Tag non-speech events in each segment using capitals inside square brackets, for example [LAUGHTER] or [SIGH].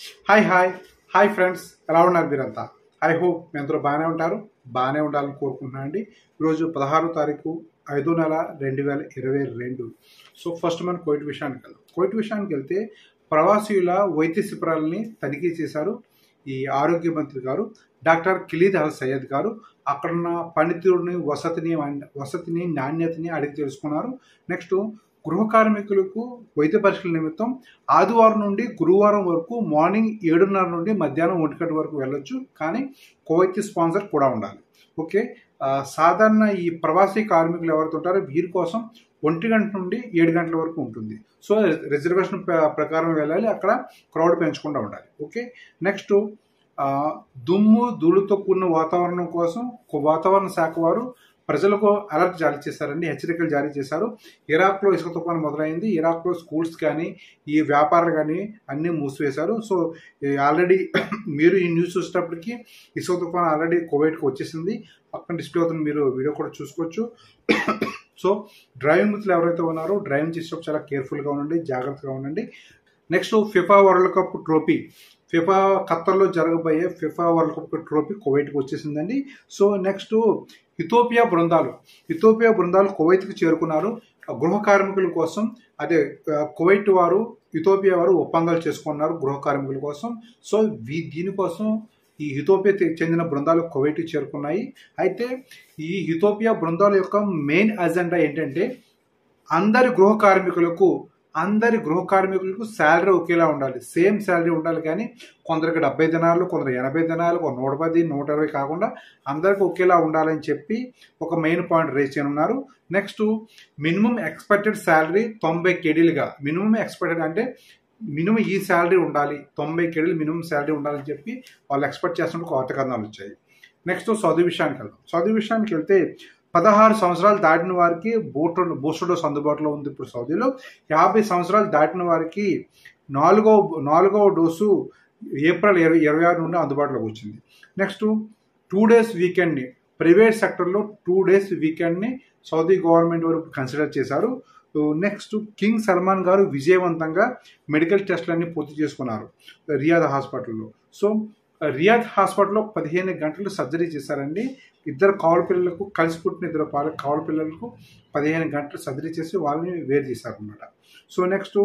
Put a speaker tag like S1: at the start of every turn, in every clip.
S1: Hi hi hi friends ఎలా ఉన్నారు మీరంతా? ఐ హోప్ మీ అందరూ బాగానే ఉంటారు. బాగానే ఉండాలని కోరుకుంటున్నాను అండి. ఈరోజు పదహారో తారీఖు ఐదో నెల రెండు వేల ఇరవై రెండు. సో ఫస్ట్ మనం కోయిట్ విషయానికి వెళ్దాం. కోయిట్ విషయానికి వెళ్తే ప్రవాసీయుల వైద్య శిబిరాలని తనిఖీ చేశారు ఈ ఆరోగ్య మంత్రి గారు. డాక్టర్ కిలీద్ అల్ సయ్యద్ గారు. అక్కడున్న పనితీరుని వసతిని వసతిని నాణ్యతని అడిగి తెలుసుకున్నారు. నెక్స్ట్ గృహ కార్మికులకు వైద్య పరీక్షల నిమిత్తం ఆదివారం నుండి గురువారం వరకు మార్నింగ్ ఏడున్నర నుండి మధ్యాహ్నం ఒంటిగంట వరకు వెళ్ళొచ్చు. కానీ కోవైతి స్పాన్సర్ కూడా ఉండాలి. ఓకే? సాధారణ ఈ ప్రవాసీ కార్మికులు ఎవరైతే ఉంటారో వీరి కోసం ఒంటి గంట నుండి ఏడు గంటల వరకు ఉంటుంది. సో రిజర్వేషన్ ప్రకారం వెళ్ళాలి. అక్కడ క్రౌడ్ పెంచకుండా ఉండాలి. ఓకే? నెక్స్ట్ దుమ్ము ధూళితో కూడిన వాతావరణం కోసం వాతావరణ శాఖ వారు ప్రజలకు అలర్ట్ జారీ చేశారండి హెచ్చరికలు జారీ చేశారు. ఇరాక్లో ఇసుక తుఫాను మొదలైంది. ఇరాక్లో స్కూల్స్ కానీ ఈ వ్యాపారాలు కానీ అన్నీ మూసివేశారు. సో ఆల్రెడీ [COUGHS] మీరు ఈ న్యూస్ చూసేటప్పటికి ఇసుక తుఫాను ఆల్రెడీ కోవిడ్కి వచ్చేసింది. పక్కన డిస్ప్లే అవుతుంది మీరు వీడియో కూడా చూసుకోవచ్చు. [COUGHS] సో డ్రైవింగ్ మిత్రులు ఎవరైతే ఉన్నారో డ్రైవింగ్ చేసేటప్పుడు చాలా కేర్ఫుల్గా ఉండండి జాగ్రత్తగా ఉండండి. Next FIFA World Cup trophy FIFA ఖత్తర్లో జరగబోయే ఫిఫా వరల్డ్ కప్ ట్రోఫీ కువైట్కి వచ్చేసిందండి. సో నెక్స్ట్ ఇథోపియా బృందాలు. ఇథోపియా బృందాలు కువైట్కి చేరుకున్నారు. గృహ కార్మికుల కోసం అదే కువైట్ వారు ఇథోపియా వారు ఒప్పందాలు చేసుకున్నారు గృహ కార్మికుల కోసం. సో వీ దీనికోసం ఈ హితోపియా చెందిన బృందాలు కువైట్కి చేరుకున్నాయి. అయితే ఈ హితోపియా బృందాల యొక్క మెయిన్ అజెండా ఏంటంటే అందరి గృహ కార్మికులకు అందరి గృహ కార్మికులకు శాలరీ ఒకేలా ఉండాలి. సేమ్ శాలరీ ఉండాలి కానీ కొందరికి డెబ్బై దినాలు కొందరు ఎనభై దినాలు కొందరు నూట పది నూట ఇరవై కాకుండా అందరికి ఒకేలా ఉండాలని చెప్పి ఒక మెయిన్ పాయింట్ రేస్ చేయనున్నారు. నెక్స్ట్ మినిమం ఎక్స్పెక్టెడ్ శాలరీ తొంభై కెడీలుగా. మినిమం ఎక్స్పెక్టెడ్ అంటే మినిమం ఈ శాలరీ ఉండాలి. తొంభై కెడీలు మినిమం శాలరీ ఉండాలని చెప్పి వాళ్ళు ఎక్స్పెక్ట్ చేస్తున్నప్పుడు కొత్త కథనాలు వచ్చాయి. నెక్స్ట్ చదువు విషయానికి వెళ్దాం. చదువు విషయానికి వెళ్తే పదహారు సంవత్సరాలు దాటిన వారికి బూటర్ బూస్టర్ డోస్ అందుబాటులో ఉంది ఇప్పుడు సౌదీలో. యాభై సంవత్సరాలు దాటిన వారికి నాలుగో నాలుగవ డోసు ఏప్రిల్ ఇరవై ఇరవై ఆరు నుండి అందుబాటులోకి వచ్చింది. నెక్స్ట్ టూ డేస్ వీకెండ్ని ప్రైవేట్ సెక్టర్లో టూ డేస్ వీకెండ్ని సౌదీ గవర్నమెంట్ వారు కన్సిడర్ చేశారు. నెక్స్ట్ కింగ్ సల్మాన్ గారు విజయవంతంగా మెడికల్ టెస్ట్లన్నీ పూర్తి చేసుకున్నారు రియాద్ హాస్పిటల్లో. సో రియాద్ హాస్పిటల్లో పదిహేను గంటలు సర్జరీ చేశారండి. ఇద్దరు కావల పిల్లలకు కలిసి పుట్టిన ఇద్దరు పాల కావల పిల్లలకు పదిహేను గంటలు సర్జరీ చేసి వాళ్ళని వేరు చేశారనమాట సో నెక్స్ట్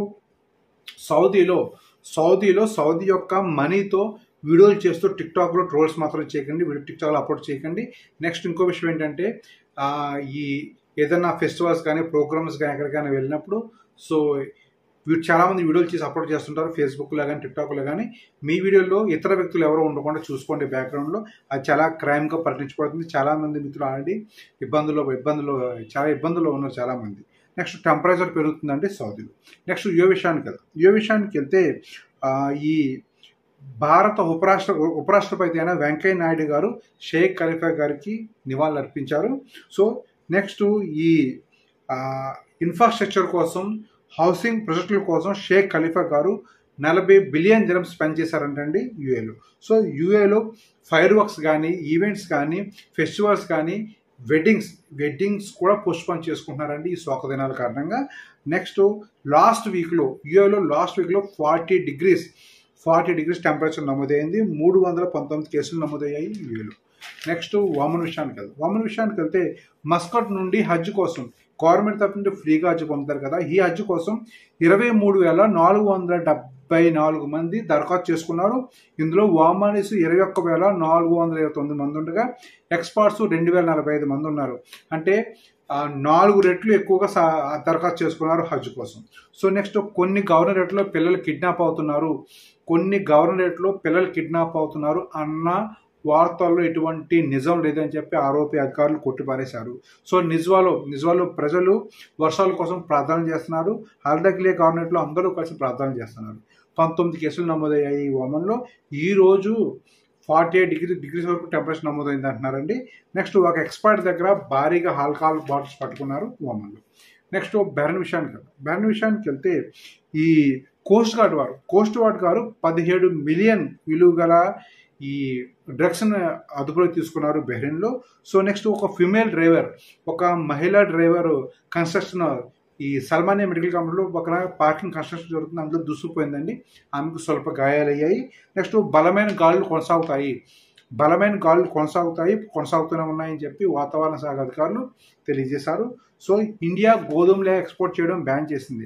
S1: సౌదీలో సౌదీలో సౌదీ యొక్క మనీతో వీడియోలు చేస్తూ టిక్టాక్లో ట్రోల్స్ మాత్రం చేయకండి వీడియో టిక్టాక్లో అప్లోడ్ చేయకండి. నెక్స్ట్ ఇంకో విషయం ఏంటంటే ఈ ఏదైనా ఫెస్టివల్స్ కానీ ప్రోగ్రామ్స్ కానీ ఎక్కడికైనా వెళ్ళినప్పుడు సో వీడు చాలామంది వీడియోలు చేసి అప్లోడ్ చేస్తుంటారు ఫేస్బుక్లో కానీ టిక్టాక్లో కానీ మీ వీడియోలో ఇతర వ్యక్తులు ఎవరో ఉండకుండా చూసుకోండి బ్యాక్గ్రౌండ్లో అది చాలా క్రైమ్గా పరిణించబడుతుంది చాలామంది మిత్రులు ఆల్రెడీ ఇబ్బందుల్లో ఇబ్బందులు చాలా ఇబ్బందుల్లో ఉన్నారు చాలామంది నెక్స్ట్ టెంపరేచర్ పెరుగుతుందండి సౌదీలో. నెక్స్ట్ యువ విషయానికి కదా యువ విషయానికి వెళ్తే ఈ భారత ఉపరాష్ట్ర ఉపరాష్ట్రపతి అయిన వెంకయ్య నాయుడు గారు షేక్ ఖలీఫా గారికి నివాళులు అర్పించారు. సో నెక్స్ట్ ఈ ఇన్ఫ్రాస్ట్రక్చర్ కోసం హౌసింగ్ ప్రాజెక్టుల కోసం షేక్ ఖలీఫా గారు నలభై బిలియన్ జనం స్పెండ్ చేశారంటండి యుఏలో. సో యుఏలో ఫైర్ వర్క్స్ కానీ ఈవెంట్స్ కానీ ఫెస్టివల్స్ కానీ వెడ్డింగ్స్ వెడ్డింగ్స్ కూడా పోస్ట్పోన్ చేసుకుంటున్నారండి ఈ శోక దినాల కారణంగా. నెక్స్ట్ లాస్ట్ వీక్లో యుఏలో లాస్ట్ వీక్లో forty degrees forty degrees temperature నమోదైంది. మూడు వందల పంతొమ్మిది కేసులు నమోదయ్యాయి యుఏలో. నెక్స్ట్ వామన్ విషయానికి వెళ్దాం. వామన్ విషయానికి వెళ్తే మస్కట్ నుండి హజ్ కోసం గవర్నమెంట్ తరఫు నుండి ఫ్రీగా హజ్ పొందుతారు కదా ఈ హజ్ కోసం ఇరవై మూడు వేల నాలుగు వందల డెబ్బై నాలుగు మంది దరఖాస్తు చేసుకున్నారు. ఇందులో వామానిస్ ఇరవై ఒక్క వేల నాలుగు వందల ఇరవై తొమ్మిది మంది ఉండగా ఎక్స్పర్ట్స్ రెండు వేల నలభై ఐదు మంది ఉన్నారు. అంటే నాలుగు రెట్లు ఎక్కువగా దరఖాస్తు చేసుకున్నారు హజ్ కోసం. సో నెక్స్ట్ కొన్ని గవర్నరేట్లో పిల్లలు కిడ్నాప్ అవుతున్నారు. కొన్ని గవర్నరేట్లో పిల్లలు కిడ్నాప్ అవుతున్నారు అన్న వార్తల్లో ఎటువంటి నిజం లేదని చెప్పి ఆరోపి అధికారులు కొట్టిపారేశారు. సో నిజ్వాలో నిజ్వాలో ప్రజలు వర్షాల కోసం ప్రార్థన చేస్తున్నారు. హల్దకిలే గవర్నమెంట్లో అందరూ కలిసి ప్రార్థన చేస్తున్నారు. పంతొమ్మిది కేసులు నమోదయ్యాయి ఈ ఓమన్లో ఈరోజు ఫార్టీ ఎయిట్ డిగ్రీ డిగ్రీస్ వరకు టెంపరేచర్ నమోదైంది అంటున్నారండి. నెక్స్ట్ ఒక ఎక్స్పర్ట్ దగ్గర భారీగా ఆల్కహాల్ బాటిల్స్ పట్టుకున్నారు ఓమన్లో నెక్స్ట్ బెరన్ విషయానికి బెరన్ విషయానికి వెళ్తే ఈ కోస్ట్ గార్డ్ వారు కోస్ట్ గార్డ్ గారు పదిహేడు మిలియన్ విలువ గల ఈ డ్రగ్స్ను అదుపులోకి తీసుకున్నారు బెహ్రెన్లో. సో నెక్స్ట్ ఒక ఫిమేల్ డ్రైవర్ ఒక మహిళా డ్రైవర్ కన్స్ట్రక్షన్ ఈ సల్మానియా మెడికల్ కంపెనీలో ఒక పార్కింగ్ కన్స్ట్రక్షన్ జరుగుతుంది. అందులో దూసుకుపోయిందండి. ఆమెకు స్వల్ప గాయాలయ్యాయి. నెక్స్ట్ బలమైన గాలులు కొనసాగుతాయి. బలమైన గాలులు కొనసాగుతాయి కొనసాగుతూనే ఉన్నాయని చెప్పి వాతావరణ శాఖ అధికారులు తెలియజేశారు. సో ఇండియా గోధుమలే ఎక్స్పోర్ట్ చేయడం బ్యాన్ చేసింది.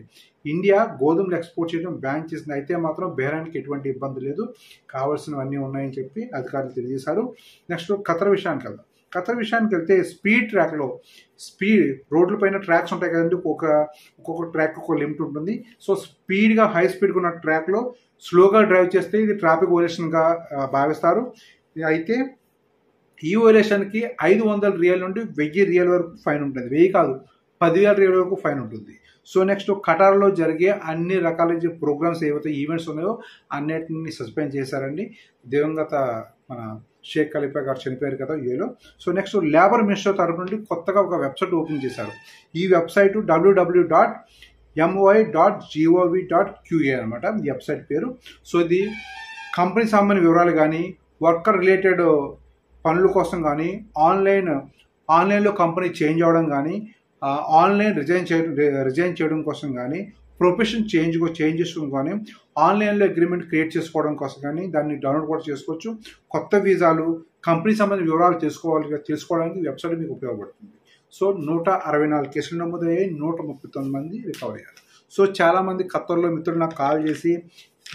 S1: ఇండియా గోధుమలు ఎక్స్పోర్ట్ చేయడం బ్యాన్ చేసింది. అయితే మాత్రం బేరానికి ఎటువంటి ఇబ్బంది లేదు. కావాల్సినవన్నీ ఉన్నాయని చెప్పి అధికారులు తెలియజేశారు. నెక్స్ట్ ఖతర్ విషయానికి వెళ్దాం. ఖతర్ విషయానికి వెళ్తే స్పీడ్ ట్రాక్లో స్పీడ్ రోడ్ల పైన ట్రాక్స్ ఉంటాయి కదండి ఒక్కొక్క ఒక్కొక్క ట్రాక్ ఒక లిమిట్ ఉంటుంది. సో స్పీడ్గా హై స్పీడ్గా ఉన్న ట్రాక్లో స్లోగా డ్రైవ్ చేస్తే ఇది ట్రాఫిక్ వోలేషన్గా భావిస్తారు. అయితే ఈ వోలేషన్కి ఐదు వందల రియల్ నుండి వెయ్యి రియల్ వరకు ఫైన్ ఉంటుంది. వెయ్యి కాదు పదివేల రియల్ వరకు ఫైన్ ఉంటుంది. సో నెక్స్ట్ కటార్లో జరిగే అన్ని రకాల ప్రోగ్రామ్స్ ఏవైతే ఈవెంట్స్ ఉన్నాయో అన్నిటిని సస్పెండ్ చేశారండి. దివంగత మన షేక్ ఖలీఫా గారు చనిపోయారు కదా యూఏలో సో నెక్స్ట్ లేబర్ మినిస్టర్ తరపు నుండి కొత్తగా ఒక వెబ్సైట్ ఓపెన్ చేశారు. ఈ website W W dot MOI dot GOV dot QA అనమాట ఈ వెబ్సైట్ పేరు. సో ఇది కంపెనీ సంబంధించిన వివరాలు కానీ వర్కర్ రిలేటెడ్ పనుల కోసం కానీ ఆన్లైన్ ఆన్లైన్లో కంపెనీ చేంజ్ అవ్వడం కానీ ఆన్లైన్ రిజైన్ చేయడం రిజైన్ చేయడం కోసం కానీ ప్రొఫెషన్ చేంజ్ చేంజ్ చేసుకోవడం కానీ ఆన్లైన్లో అగ్రిమెంట్ క్రియేట్ చేసుకోవడం కోసం కానీ దాన్ని డౌన్లోడ్ కూడా చేసుకోవచ్చు. కొత్త వీసాలు కంపెనీ సంబంధించిన వివరాలు తెలుసుకోవాలి తెలుసుకోవడానికి వెబ్సైట్ మీకు ఉపయోగపడుతుంది. సో నూట అరవై నాలుగు కేసులు నమోదయ్యాయి నూట ముప్పై తొమ్మిది మంది రికవర్ అయ్యారు. సో చాలామంది ఖత్తర్లో మిత్రులు నాకు కాల్ చేసి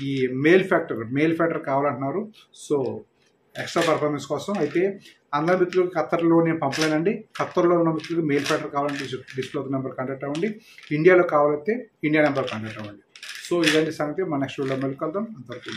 S1: ఈ మేల్ ఫ్యాక్టర్ మేల్ ఫ్యాక్టర్ కావాలంటున్నారు. సో ఎక్స్ట్రా పర్ఫార్మెన్స్ కోసం అయితే అందరి మిత్రులకు ఖత్తర్లో నేను పంపలేనండి. ఖత్తర్లో ఉన్న మిత్రులకు మెయిల్ ఫ్యాక్టర్ కావాలంటే డిస్ప్లే నెంబర్ కాంటాక్ట్ అవ్వండి. ఇండియాలో కావాలంటే ఇండియా నెంబర్ కాంటాక్ట్ అవ్వండి. సో ఇలాంటి సంగతి. మన నెక్స్ట్ వీడియో మళ్ళీ కలుద్దాం. అంతవరకు